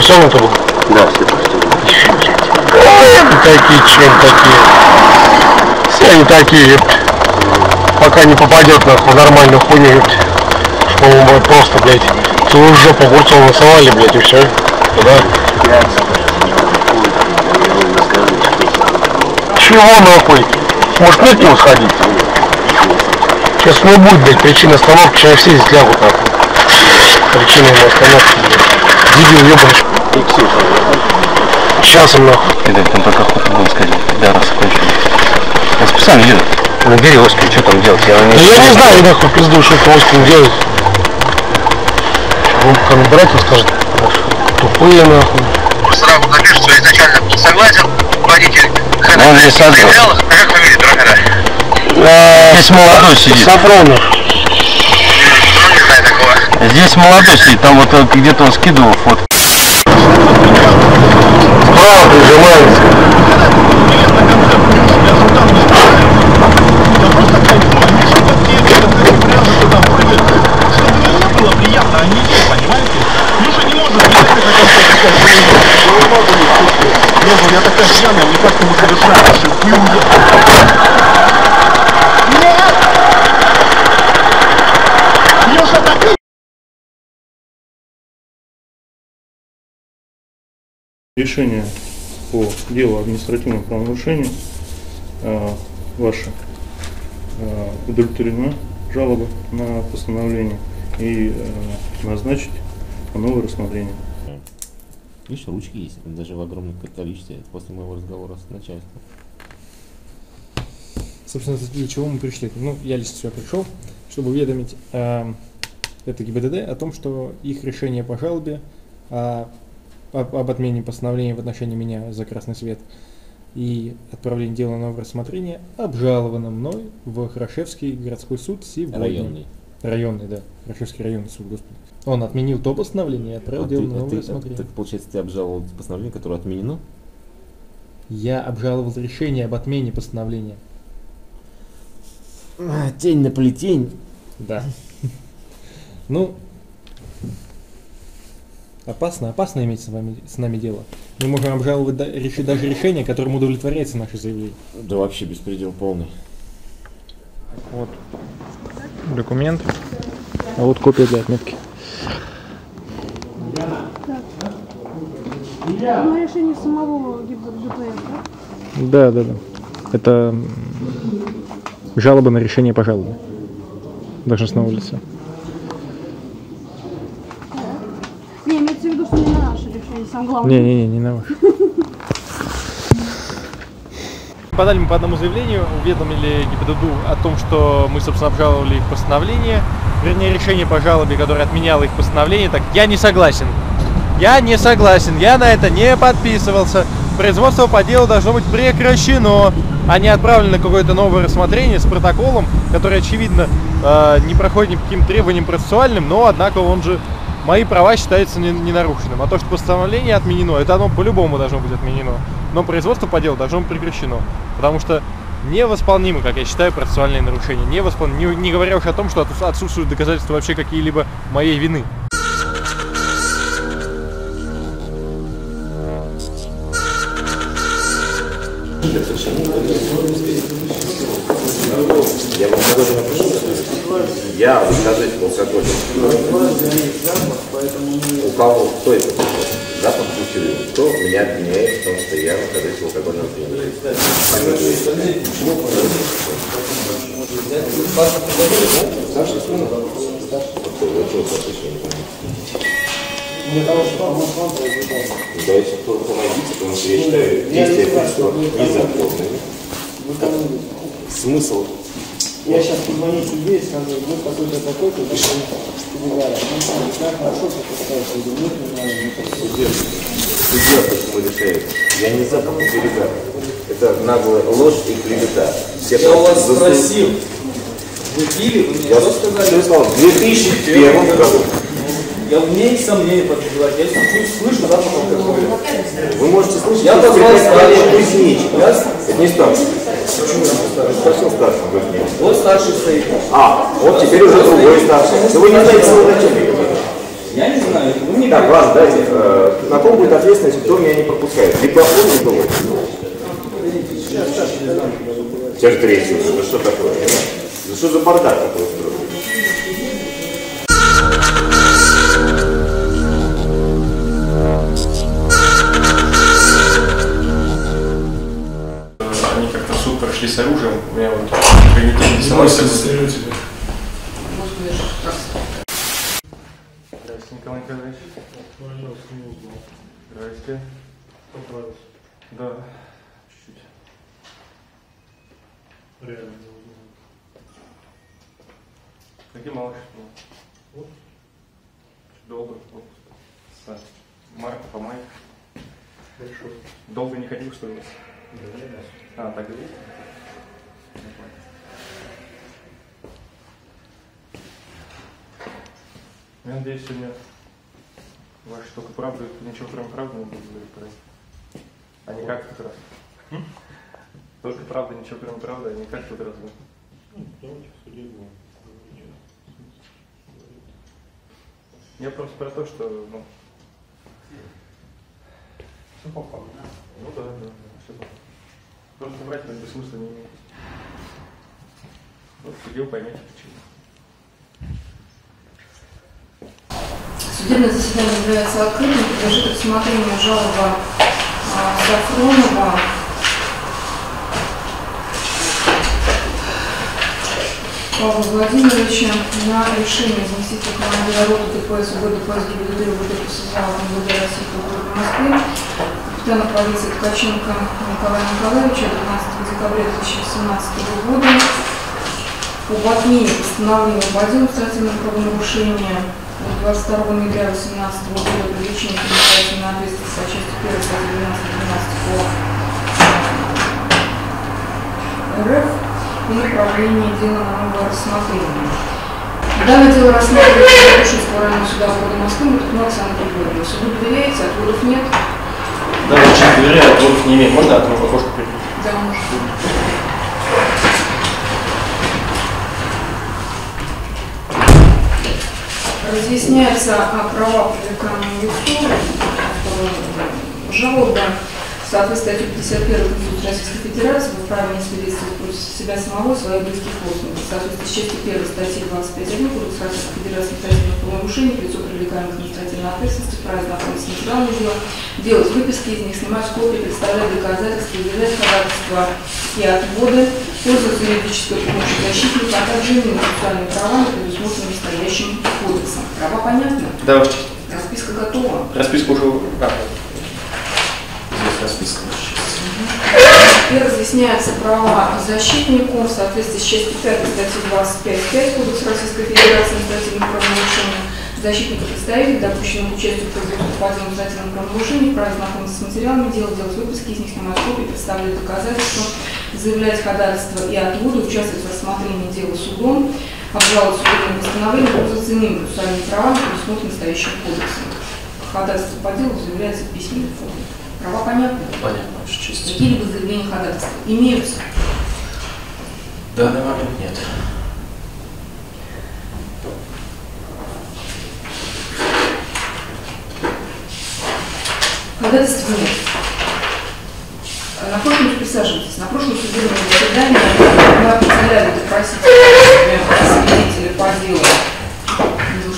Пристегнуты был? Да, все пристегнуты. Такие чем такие. Все они такие. Пока не попадет нахуй нормальную хуйню, ебать. По-моему, просто, блядь, целую жопу огурцов насовали, блядь, и все. Туда. Чего нахуй? Может мне к нему сходить? Сейчас не будет, блядь, причина остановки, сейчас все здесь лягут нахуй. Причина остановки, блядь. Дебил ебаный. Сейчас им нахуй. Это там пока футбол сходил, да, раз кончили. Я специально еду. Ну бери Оскар, что там делать? Я, Да я не знаю, нахуй, пизду, что это Оскин делает. Он пока набирать он скажет, тупые нахуй. сразу напишет, что изначально согласен, водитель Ну, он здесь сразу. стрелял, а? Здесь молодой сидит. Сафронов. Здесь молодой там вот э, где-то он скидывал фото. Справа прижимается. Решение по делу о административном правонарушении э, ваше э, удовлетворено жалоба на постановление и э, назначить на новое рассмотрение. Видишь, ручки есть, даже в огромном количестве после моего разговора с начальством. Собственно, для чего мы пришли? Ну, я лично сюда пришел, чтобы уведомить э, это ГИБДД о том, что их решение по жалобе о- об, об отмене постановления в отношении меня за красный свет и отправлении дела на рассмотрение обжаловано мной в Хорошевский городской суд сегодня. Районный. Районный, да. Хорошевский районный суд, господи. Он отменил то постановление и отправил А дело ты- на а новое а рассмотрение. Так получается, ты обжаловал постановление, которое отменено? Я обжаловал решение об отмене постановления. А, тень на плетень. Да. Ну, опасно, опасно иметь с, вами, с нами дело. Мы можем обжаловать да- реши- даже решение, которым удовлетворяется наше заявление. Да вообще беспредел полный. Вот документ, а вот копия для отметки. На решение самого ГИБДД, да? Да, да, да. Это жалоба на решение по жалобе должностного лица. Не, имеется в виду, что не на наше сам главный. Не-не-не, не на ваш. Подали мы по одному заявлению, уведомили ГИБДД о том, что мы, собственно, обжаловали их постановление, вернее, решение по жалобе, которое отменяло их постановление. Так, я не согласен. Я не согласен, я на это не подписывался. Производство по делу должно быть прекращено, а не отправлено на какое-то новое рассмотрение с протоколом, который, очевидно, э, не проходит ни по каким требованиям процессуальным, но, однако, он же мои права считаются не, не нарушенным. А то, что постановление отменено, это оно по-любому должно быть отменено. Но производство по делу должно быть прекращено. Потому что невосполнимы, как я считаю, процессуальные нарушения. Невоспол- Не, не говоря уж о том, что отсу- отсутствуют доказательства вообще какие-либо моей вины. Я выскажусь по закону. У кого, кто это? Запах включил. Кто меня обвиняет в том, что я нахожусь в алкогольном опьянении? Старший сын? Получил посвящение. Да, если кто помогите, потому что я считаю действия пристава незаконными. Смысл Я сейчас позвоню тебе и скажу, ну какой-то такой-то, ты говоришь, ну так хорошо, как ты что нет, не надо, не так. Судья почему решает. Я не за такой ребят. Это наглая ложь и клевета. Все Я у вас просто спросил, вы пили, вы мне Я что сказали? сказал, в 2001 году. Я у меня есть сомнения подтверждать, я чуть слышу запах алкоголя. Вы можете слышать, Я что позвал кузнечик. Ясно? Это не старший. Не? Спросил старшего, говорит, нет. Вот старший стоит. А, вот теперь уже другой старший. Да вы не знаете своего начальника. Я не знаю, вы мне Так, ладно, дайте. э, на ком будет ответственность, кто меня не пропускает? Либо он, либо вы. сейчас. Сейчас третий уже. Да что такое? не. Да что за бардак такой устроен? Да, чуть-чуть. Реально. Какие малыш? Вот. Долго. Вот. С марта по май. Хорошо. Долго не ходил, что ли? А, так и есть? Я надеюсь, сегодня ваши только правду, ничего кроме правды не будет говорить? А не как в тот раз. М? Только правда, ничего кроме правды, а не как в тот раз. да? Ну, говорить. Я просто про то, что, ну... Все по факту. Ну да, да, да, все по факту. Просто врать как бы смысла не имеет. Вот судил, поймете почему. Судебное заседание является открытым. Подлежит рассмотрению жалоба Сафронова. Павла Владимировича на решение заместителя командира роты ДПС УГ ДПС ГИБДД УГД ПСЗА МВД России по городу Москве. Капитана полиции Ткаченко Николая Николаевича 12 декабря 2017 года. Об отмене постановления об административном правонарушении 22 ноября 2018 года привлечение административной ответственности по части 1 статьи 12 12 по РФ и направление дела на новое рассмотрение. Данное дело рассматривается Пушинского районного суда города Москвы, Мутукно Оксана Григорьевна. Суду доверяете, отводов нет? Да, очень доверяю, отводов не имеет. Можно одну окошко перейти? Да, может. Разъясняется о правах лицу, э, жалоба соответствии с статьей 51 Конституции Российской Федерации в праве не свидетельствовать против себя самого и своих близких родственников. В соответствии с частью 1 статьи 25.1 Кодекса Российской Федерации административных правонарушений лицо привлекаемых к административной ответственности вправе знакомиться с материалами дела, делать выписки из них, снимать копии, представлять доказательства, изъявлять ходатайства и отводы, пользоваться юридической помощью защитника, а также иными процессуальными правами, предусмотренными настоящим кодексом. Права понятны? Да. Расписка готова. Расписка уже... А, расписка. И разъясняются права защитнику в соответствии с частью 5 статьи 25.5 Кодекса Российской Федерации административных правонарушений. Защитник и представитель, допущенный к участию в производстве по административным правонарушениям, вправе знакомиться с материалами дела, делать выписки из них, снимать копии, представлять доказательства, заявлять ходатайство и отводы, участвовать в рассмотрении дела судом, обжаловать судебное постановление, пользоваться иными процессуальными правами, предусмотренными настоящим кодексом. Ходатайство по делу заявляется в письменной форме. Права понятны? Понятно, Ваша честь. Какие-либо заявления ходатайства имеются? В данный момент нет. Ходатайств нет. На прошлом, присаживайтесь, на прошлом судебном заседании мы определяли допросить свидетеля по делу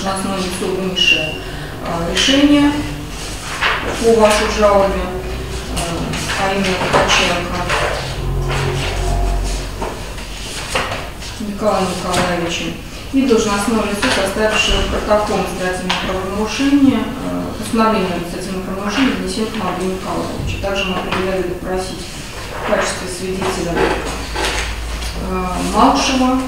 должностное лицо, вынесшее а, решение по вашей жалобе, а, а именно Ткаченко Николаем Николаевичем и должностное лицо, составившее протокол административного правонарушения, э, постановление административного правонарушения Денисенко Андрея Николаевича. Также мы определяли допросить в качестве свидетеля э, Малышева,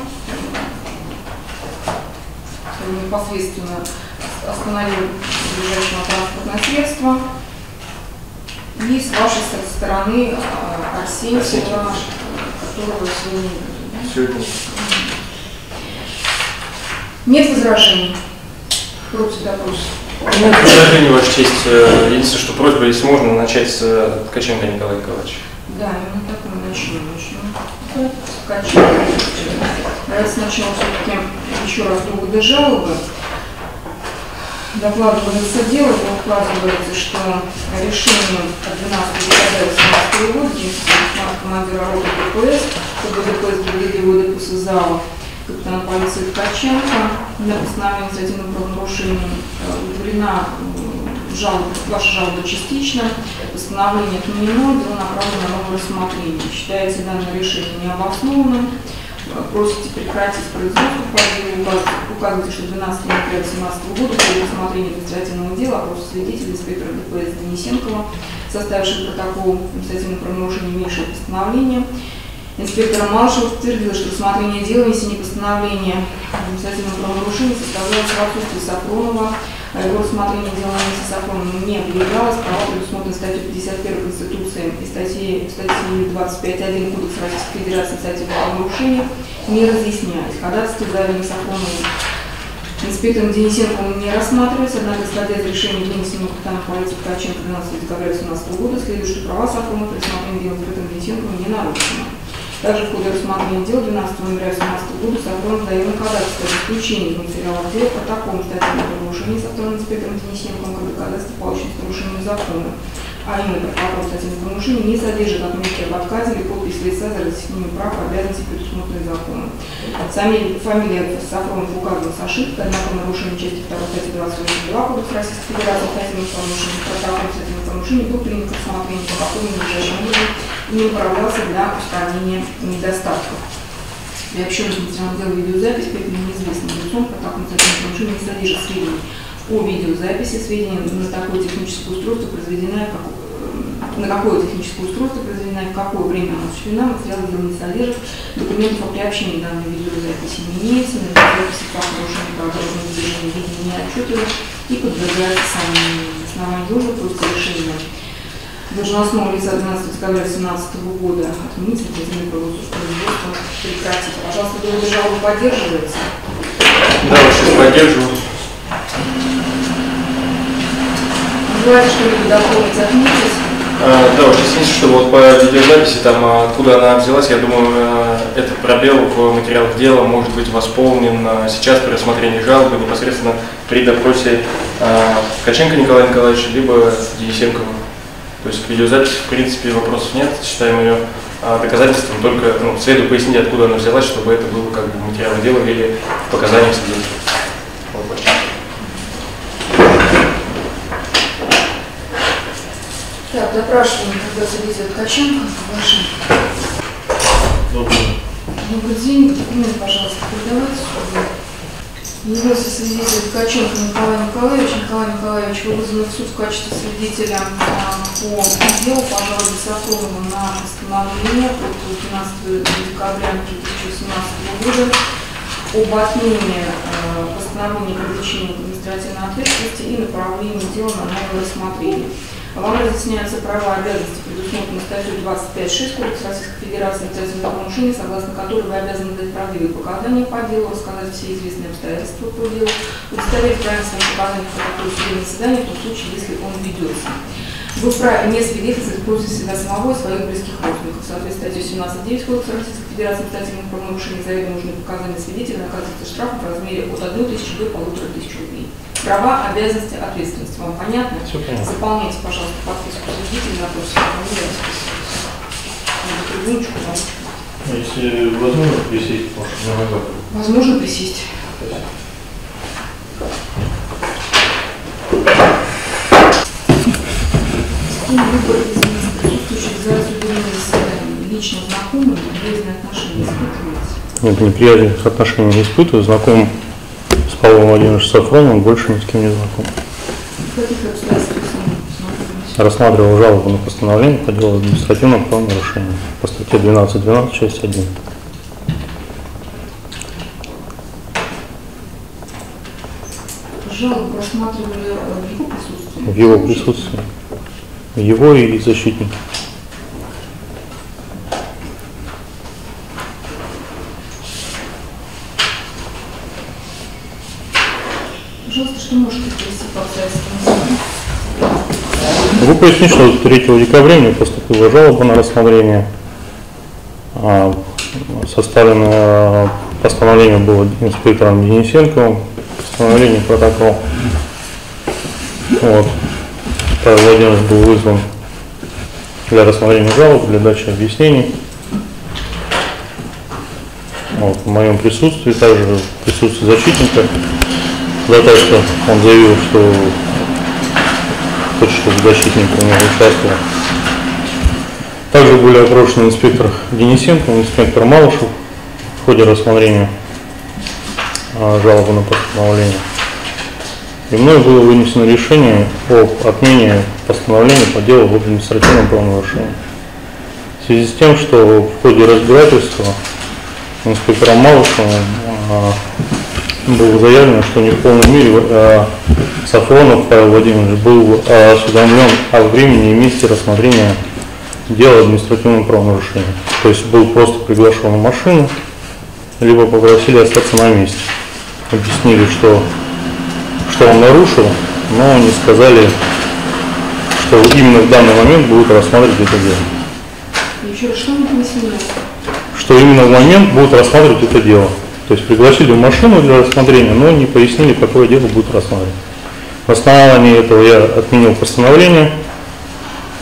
который непосредственно остановил ближайшее транспортное средство. И с вашей стороны э, Арсентьева, которого сегодня Нет возражений против допроса? К сожалению, Ваша честь, э, единственное, что просьба, если можно, начать с э, Ткаченко Николая Николаевича. Да, именно так мы начнем. Начнем. Ткаченко. Давайте сначала все-таки еще раз доводы жалобы. докладывается дело, то указывается, что решением от 12 декабря 2018 года Денисов командира роты ДПС, КГДПС Бригадевой ДПС ЗАО, капитана полиции Ткаченко на постановление административного правонарушения э, удовлетворена э, жалоба, ваша жалоба частично, постановление отменено, дело направлено на рассмотрение. Считается данное решение необоснованным, просите прекратить производство по делу, указ- указываете, что 12 ноября 2018 года при рассмотрении административного дела опрос свидетелей инспектора ДПС Денисенкова, составившего протокол административного правонарушения меньшего постановления, Инспектора Малышева утвердила, что рассмотрение дела внесения постановления административного правонарушения составлялось в отсутствии Сафронова. Его рассмотрение дела на Сафронова не выявлялось. Права предусмотрены статьей 51 Конституции и статьи, статьи 25.1 Кодекса Российской Федерации административных правонарушений не разъяснялись. Ходатайство заявления Сафронова Инспектором Денисенковым не рассматривается, однако, исходя из решения вынесенного капитана полиции Ткаченко 12 декабря 2018 года, следует, что права Сафронова при рассмотрении дела инспектором Денисенковым не нарушены. Также ходе рассмотрения дела 12 ноября 2018 года заявил на ходатайство об исключении из материалов дела протоколом статьи о нарушении со стороны инспектором Денисенковым как доказательство полученных с нарушением закона а именно протокол статьи правонарушения, не содержит отметки об отказе или подпись лица за разъяснение прав и обязанностей, предусмотренных законом. Фамилия, фамилия Сафронов указана с ошибкой, однако нарушение части 2 статьи 28 Кодекса Российской Федерации статьи правонарушения протокол статьи правонарушения был принят к рассмотрению по какому надлежащему образом и управлялся для устранения недостатков. При общении материалом дела видеозапись перед неизвестным лицом протокол статьи правонарушения не содержит сведений о видеозаписи, сведения на такое техническое устройство произведена, как, э, на какое техническое устройство произведена и в какое время она осуществлена, материал дела не содержит, документов о приобщении данной видеозаписи не имеется, на видеозаписи факт нарушения прав дорожного движения видео не отчетливо и подвергается сомнению. На основании уже просто решения должностного лица 12 декабря 2017 года отменить административное производство прекратить. Пожалуйста, доводы жалобы поддерживается. Да, вот сейчас поддерживаю. Желаете что-либо дополнить, отметить? А, Да, вот единственное, что вот по видеозаписи, там, а, откуда она взялась, я думаю, э, этот пробел в материалах дела может быть восполнен а, сейчас при рассмотрении жалобы непосредственно при допросе а, Ткаченко Николая Николаевича, либо Денисенкова. То есть к видеозаписи, в принципе, вопросов нет, считаем ее а, доказательством, только ну, следует пояснить, откуда она взялась, чтобы это было как бы материал дела или показания свидетелей. Вот. Так, допрашиваем тогда свидетеля Ткаченко. Ваши. Добрый день. Документ, пожалуйста, передавайте сюда. Явился свидетель Ткаченко Николай Николаевич. Николай Николаевич вы вызваны в суд в качестве свидетеля а, по делу по жалобе Сафронова на постановление от 12 декабря 2017 года об отмене э, постановления к административной ответственности и направлении дела на новое рассмотрение. Вам разъясняются права и обязанности, предусмотренные статьей 25.6 Кодекса Российской Федерации административного правонарушения, согласно которой вы обязаны дать правдивые показания по делу, рассказать все известные обстоятельства по делу, удостоверить правильность своих показаний по такое судебное заседание в том случае, если он ведется. Вы вправе не свидетельствовать против себя самого и своих близких родственников. В соответствии с статьей 17.9 Кодекса Российской Федерации административных правонарушений заведомо нужны показания свидетеля наказывается штрафом в размере от 1 тысячи до полутора тысяч рублей. Права, обязанности, ответственность. Вам понятно? Все понятно. Заполняйте, пожалуйста, подписку свидетеля на фамилия расписывайтесь. Надо трибуночку, да. Если возможно присесть, ногах. Возможно присесть. Закон выбор из мест присутствующих за судебное заседание. Лично знакомые, приятные отношения испытываете. Нет, неприятных отношений не испытываю. Знаком с Павлом Владимировичем Сафроновым, больше ни с кем не знаком. В каких обстоятельствах? Рассматривал жалобу на постановление по делу административного правонарушения по статье 12.12, часть 1. Жалобу рассматривали в его присутствии? В его присутствии. Его и защитник. Пожалуйста, что можете? Могу пояснить, что 3 декабря мне поступила жалоба на рассмотрение. А, Составлено постановление было инспектором Денисенковым, постановление протокол. Вот. Павел Владимирович был вызван для рассмотрения жалоб, для дачи объяснений. Вот, в моем присутствии, также в присутствии защитника, ходатайство он заявил, что хочет, чтобы защитник у него участвовал. Также были опрошены инспектор Денисенко, инспектор Малышев в ходе рассмотрения а, жалобы на постановление. И мной было вынесено решение об отмене постановления по делу об административном правонарушении. В связи с тем, что в ходе разбирательства инспектором Малышевым а, было заявлено, что не в полной мере а, Сафронов Павел Владимирович был а, осведомлен о времени и месте рассмотрения дела административного правонарушения. То есть был просто приглашен на машину, либо попросили остаться на месте. Объяснили, что, что он нарушил, но не сказали, что именно в данный момент будут рассматривать это дело. Еще раз, что? Что именно в момент будут рассматривать это дело. То есть пригласили в машину для рассмотрения, но не пояснили, какое дело будут рассматривать. В основании этого я отменил постановление,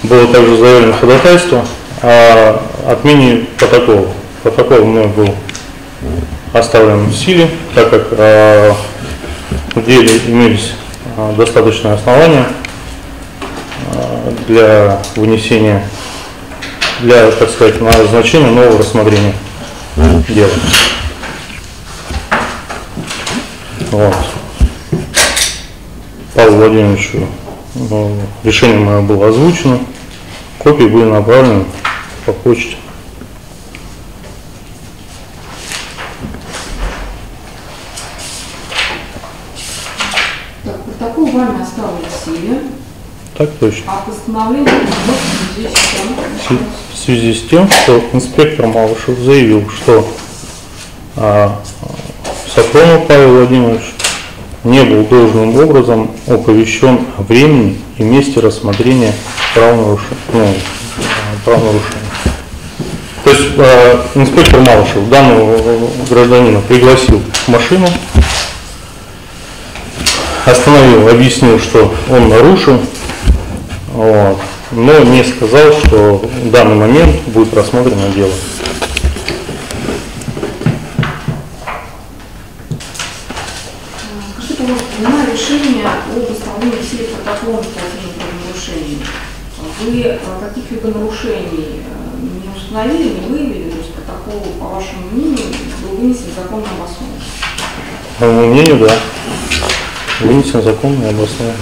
было также заявлено ходатайство о отмене протокола. Протокол мной был оставлен в силе, так как э, в деле имелись э, достаточные основания э, для вынесения, для, так сказать, назначения нового рассмотрения дела. Вот. Павлу Владимировичу э, решение мое было озвучено, копии были направлены по почте. Так, протокол вами оставлен в силе, Так точно. а постановление в связи с чем? В связи с тем, что инспектор Малышев заявил, что а, Сафронов Павел Владимирович не был должным образом оповещен о времени и месте рассмотрения правонарушения. Ну, правонарушения. То есть а, инспектор Малышев данного гражданина пригласил в машину, остановил, объяснил, что он нарушил, вот, но не сказал, что в данный момент будет рассмотрено дело. Скажите, пожалуйста, решение об установлении в силе протокола правонарушения, вы э, каких-либо нарушений э, не установили, не выявили, то есть протокол, по вашему мнению, был вынесен законно обоснованно? По моему мнению, да. Вынесен законный и обоснованный.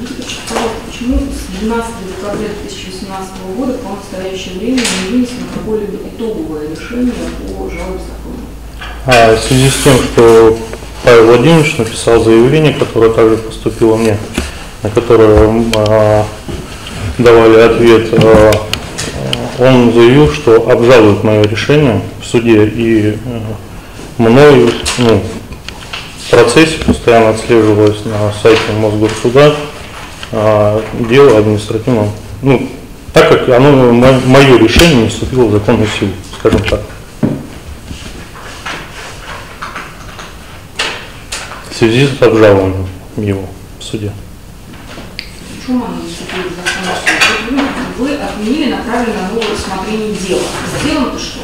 Скажите, пожалуйста, почему с 12 декабря 2018 года по настоящее время не вынесено какое-либо итоговое решение по жалобе закона? А в связи с тем, что Павел Владимирович написал заявление, которое также поступило мне, на которое а, давали ответ, а, он заявил, что обжалует мое решение в суде и а, мною ну, в процессе постоянно отслеживалось на сайте Мосгорсуда а, дело административного, ну, так как оно, мое решение не вступило в законную силу, скажем так. В связи с обжалованием его в суде. Почему оно не вступило в законную силу? Вот Вы, отменили направили на новое рассмотрение дела. Сделано-то что?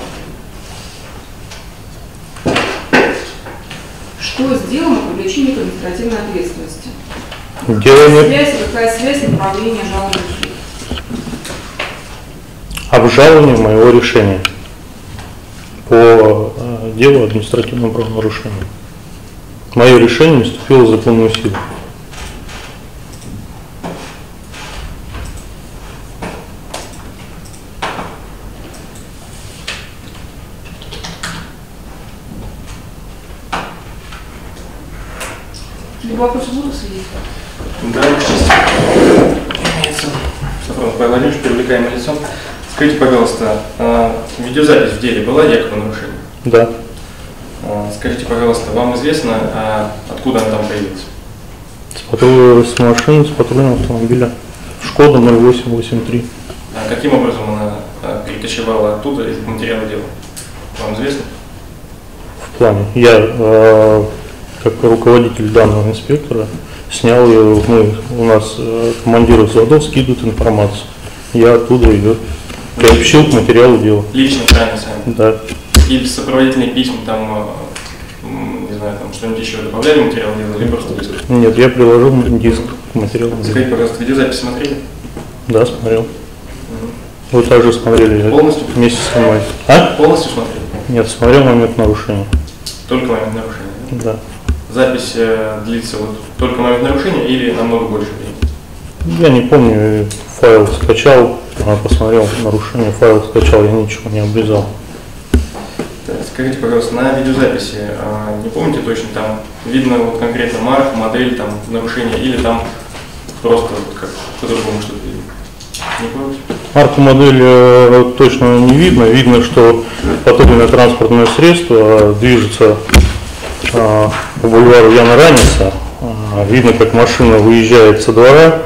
Что сделано по привлечению к административной ответственности? Дело не Связь, какая связь направления жалобы в суд? Обжалование моего решения по э, делу административного правонарушения. Мое решение не вступило в законную силу. Либо вопросы будут следить? Да, имеется. Сафронов Павел Владимирович, привлекаемое лицо. Скажите, пожалуйста, а, видеозапись в деле была якобы нарушением? Да. А, Скажите, пожалуйста, вам известно, а, откуда она там появилась? С, патруль- с машины, с патрульного автомобиля. Шкода 0883. А Каким образом она а, перекочевало оттуда из материала дела? Вам известно? В плане, я э, как руководитель данного инспектора снял ее, мы, у нас э, командиры взводов скидывают информацию. Я оттуда ее приобщил к материалу дела. Лично сами сами? Да. Или сопроводительные письма, там, э, не знаю, там что-нибудь еще добавляли материал дела, или просто диск? Нет, я приложил диск к материалу дела. Скажите, пожалуйста, видеозапись смотрели? Да, смотрел. Вы также смотрели Полностью? вместе со мной. А? Полностью смотрели? Нет, смотрел момент нарушения. Только момент нарушения? Да. Запись э, длится вот только момент нарушения или намного больше времени? Я не помню, файл скачал, посмотрел нарушение, файл скачал, я ничего не обрезал. Скажите, пожалуйста, на видеозаписи, а, не помните точно, там видно вот конкретно марк, модель, там нарушение, или там просто вот как по-другому что-то? Не помните? Марку модели э, точно не видно. Видно, что патрульное транспортное средство движется э, по бульвару Яна Раниса. Видно, как машина выезжает со двора.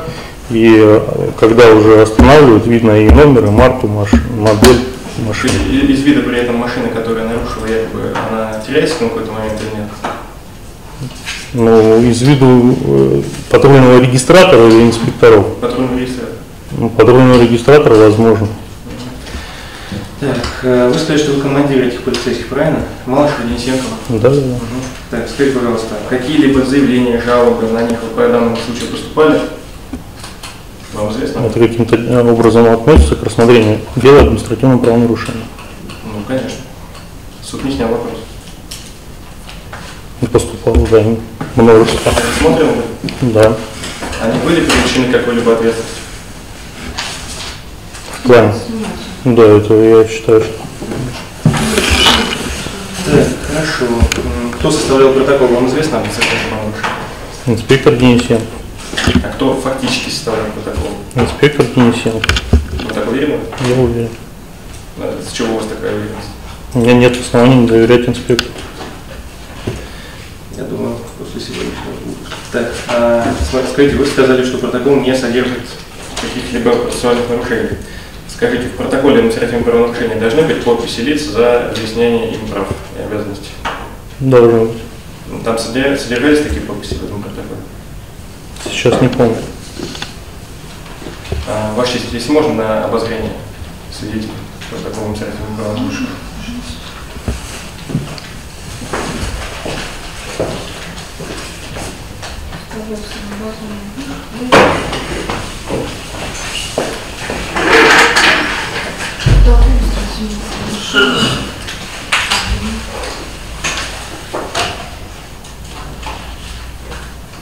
И э, когда уже останавливают, видно и номер, и марку, маш- модель То машины. есть и- из вида при этом машины, которая нарушила, якобы, она теряется на какой-то момент или нет? Ну, из виду э, патрульного регистратора или инспекторов? Патрульный регистратор. Ну, патрульного регистратора возможно. Так, э, вы сказали, что вы командир этих полицейских, правильно? Малышева Денисенко. Да, да, да. Мгм. Так, скажите, пожалуйста, какие-либо заявления, жалобы на них вы по данному случаю поступали? Вам известно? Это каким-то э, образом относится к рассмотрению дела административного правонарушения. Ну, конечно. Суд не снял вопрос. Не поступал, да, множество. Смотрим вы. Да, Они были привлечены к какой-либо ответственности? в плане. Да, это я считаю, что Так, хорошо. Кто составлял протокол, вам известно об административном правонарушении? инспектор Денисенко. А кто фактически составлял протокол? Инспектор Денисенко. Вы так уверены? Я уверен. Э, С чего у вас такая уверенность? У меня нет оснований доверять инспектору. Я думаю, после сегодняшнего будет. Так, а, скажите, вы сказали, что протокол не содержит каких-либо процессуальных нарушений. Скажите, в протоколе административного правонарушения должны быть подписи лиц за разъяснение им прав и обязанностей? Должно быть. Ну, Там содер- содержались такие подписи в этом протоколе? Сейчас не помню. А, Ваша честь, если можно, на обозрение свидетелей протокола административного правонарушения.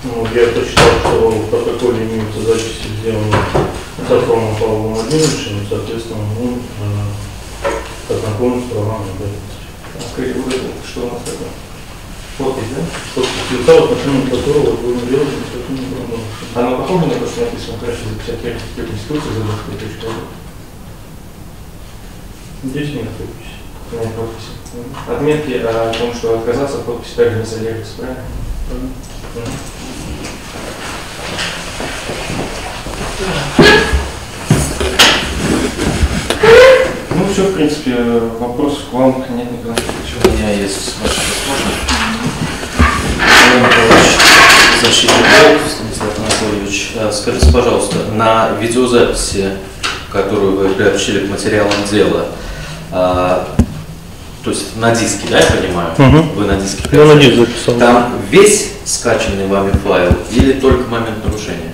Ну, я почитал, что в протоколе имеются записи, сделанные Сафроном Павлом Владимировичем, соответственно, он э, ознакомлен с правами обязанностей. А вот это, что у нас такое? Подпись, да? Подпись лица, в отношении которого было дело административного правонарушения. Оно похоже на то, что написано графе за 51 статьей Конституции за точка Здесь нет подписи. Нет подписи. Отметки о том, что отказаться от подписи также не содержится, правильно? Мгм. Ну все, в принципе, вопрос к вам нет никакого. У меня есть ваша возможность. Защитник Станислав Анатольевич, э, скажите, пожалуйста, на видеозаписи, которую вы приобщили к материалам дела, а, то есть на диске, да, я понимаю? Мгм. Вы на диске Я на диск записал. Там весь скачанный вами файл или только момент нарушения?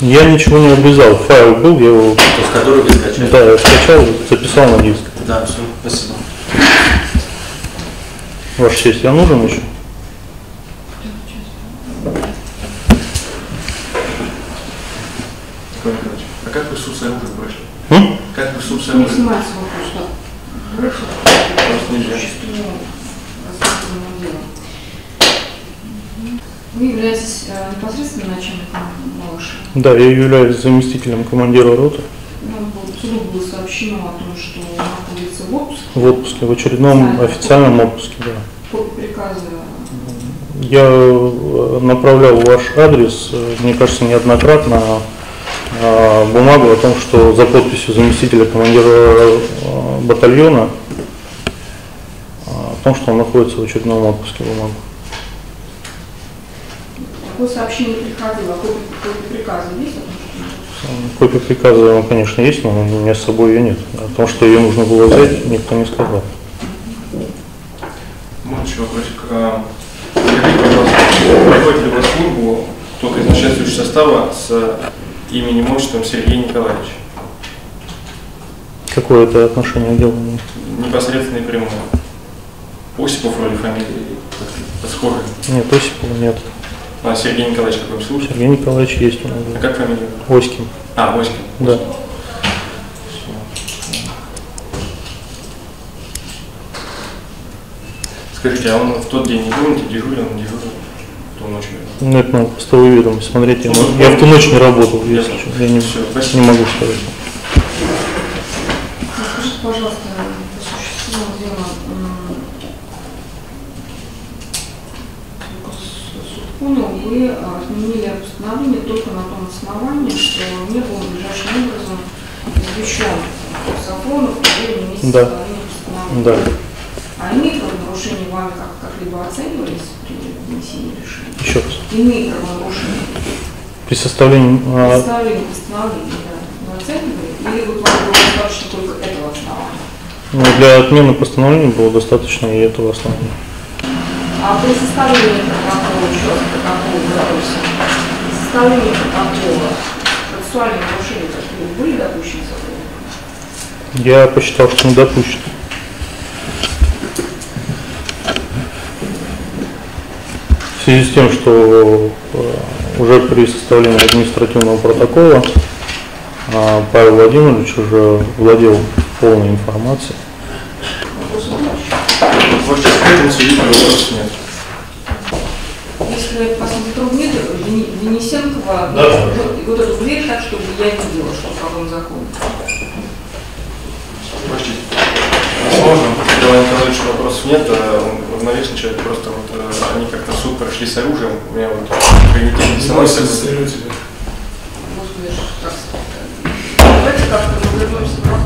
Я ничего не обрезал. Файл был, я его... То есть который вы скачали? Да, я скачал, записал на диск. Да, все, спасибо. Ваша честь, я нужен еще? А как вы суд с оружием прошли? Как вы суд с Не оружием? снимается вопрос, что Просто нельзя. Вы являетесь э, непосредственно начальником малыша. Да, я являюсь заместителем командира роты было- суду было сообщено о том, что находится в отпуске. в отпуске, в очередном официальном отпуске, да. Копия приказа Я э, направлял ваш адрес, э, мне кажется, неоднократно а, бумагу о том, что за подписью заместителя командира а, батальона а, о том, что он находится в очередном отпуске бумагу. Такое сообщение приходило, а копия копия приказа есть? Копия приказа, конечно, есть, но у меня с собой ее нет. О том, что ее нужно было взять, никто не сказал. Может, еще вопросик. А, Скажите, пожалуйста, приходит ли в вас службу кто-то из начальствующего состава с именем отчеством Сергей Николаевич? Какое это отношение к делу? Непосредственно и прямое. Осипов вроде фамилии как-то. Нет, Осипова нет. А Сергей Николаевич какой служит? Сергей Николаевич есть у нас. А как фамилия? Оськин. А, Оськин. Да. Скажите, а он в тот день не помните, дежурил, он дежурил ту ночь? Ну, это надо постовой ведомость смотреть. Я, я в ту ночь не работал, Я если. Я не, спасибо. не могу сказать. Скажите, пожалуйста, по существу дела, м, понял, вы а, отменили постановление только на том основании, что не был надлежащим образом извещен Сафонов в течение месяца Да. постановления. Да. А иные правонарушения вами как- как-либо оценивались при вынесении решения? Еще раз. Иные правонарушения При составлении а, Составление постановления да, вы оценивали? Или вам было достаточно только этого основания? ну, для отмены постановления было достаточно и этого основания. А при составлении протокола, вопросе, при составлении протокола процессуальные нарушения какие были допущены сотрудникам? Я посчитал, что не допущено. В связи с тем, что э, уже при составлении административного протокола а, Павел Владимирович уже владел полной информацией. Ваш честь, к этому свидетелю вопросов нет. Денисенкова, Да, вот, вот эту дверь так, чтобы я видела, что в каком законе. Честь. Сложно. Николай Николаевич вопросов нет. Он равновесный человек. Просто вот э, они как-то в суд прошли с оружием. У меня вот когнитивный диссонанс. Господи, как-то мы вернемся к